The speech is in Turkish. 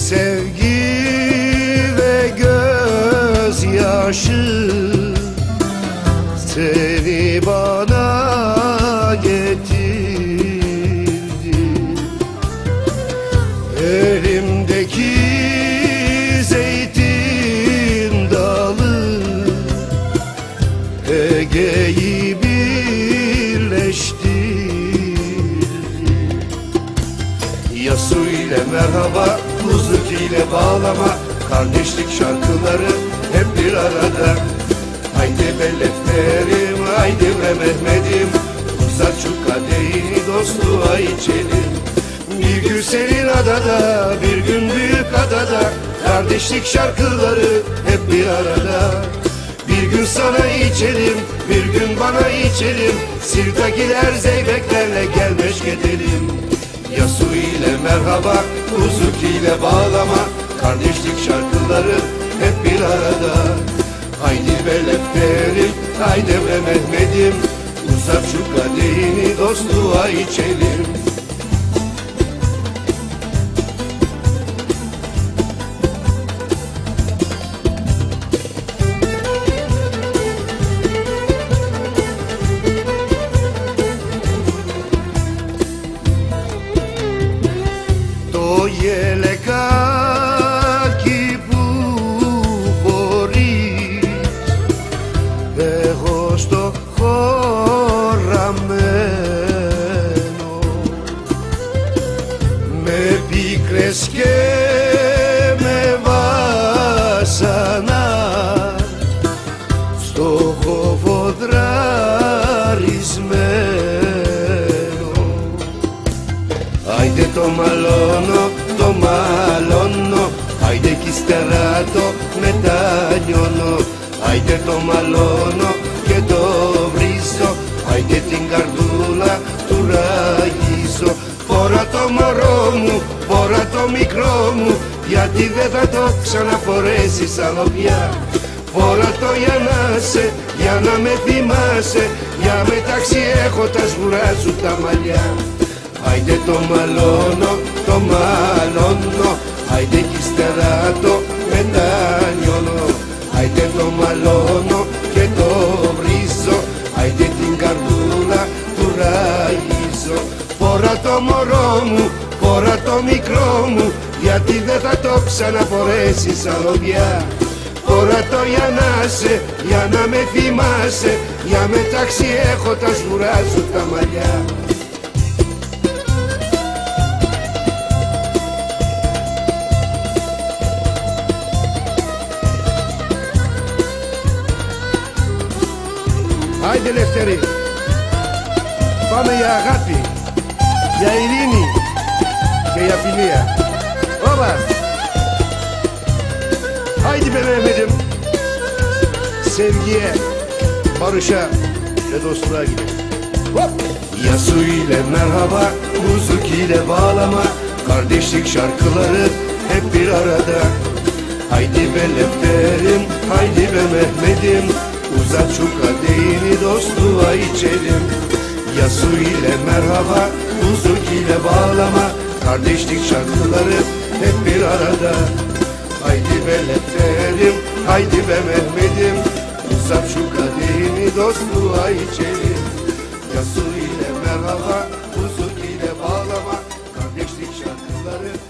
Sevgi ve gözyaşı. Seni Yasu ile merhaba, buzluk ile bağlama. Kardeşlik şarkıları hep bir arada. Haydi be lefterim, haydi be Mehmet'im. Uzat şu kadehini dostluğa içelim. Bir gün senin adada, bir gün büyük adada. Kardeşlik şarkıları hep bir arada. Bir gün sana içelim, bir gün bana içelim. Sirtakiler zeybeklerle gelmeş gidelim Yasu ile merhaba, Uzuk ile bağlama. Kardeşlik şarkıları hep bir arada. Haydi be lefterim, haydi be Mehmet'im. Uzat şu kadehini dostluğa içelim γελεκάκι που φορείς εγώ στο χωραμένο με πίκρες και με βάσανα. Στο χοβοδραρισμένο Άιντε το μαλώνω, το μαλώνω. Άιντε κι ύστερα το μετανιώνω Άιντε το μαλώνω και το βρίζω. Άιντε την καρδούλα του ραγίζω. Φορά το μωρό μου, φορά το μικρό μου Γιατί δεν θα το ξαναφορέσεις άλλο πια Φορά το για να σε, για να με θυμάσαι Για μεταξύ έχω τα σγουρά σου τα μαλλιά Άιντε το μαλώνω, το μαλώνω Άιντε κι ύστερα το μετανιώνω Άιντε το μαλώνω και το βρίζω Άιντε την καρδούλα του ραγίζω Φορά το μωρό μου, φορά το μικρό μου Γιατί δεν θα το ξαναφορέσεις άλλο πια Φορά το για να σε, για να με θυμάσαι Για μεταξύ έχω τα σγουρά σου τα μαλλιά Άιντε Λευτέρη Πάμε για αγάπη Για ειρήνη Και για φιλία Όπα Haydi be Mehmet'im Sevgiye Barışa Ve dostluğa gidelim Hop Yasu ile merhaba Buzluk ile bağlama Kardeşlik şarkıları Hep bir arada Haydi be lefterim Haydi be Mehmet'im Uzat şu kadehini dostluğa içelim Yasu ile merhaba Buzluk ile bağlama. Kardeşlik şarkıları Hep bir arada. Haydi be lefterim, haydi be Mehmet'im. Uzat şu kadehini dostluğa içelim Yasu ile merhaba,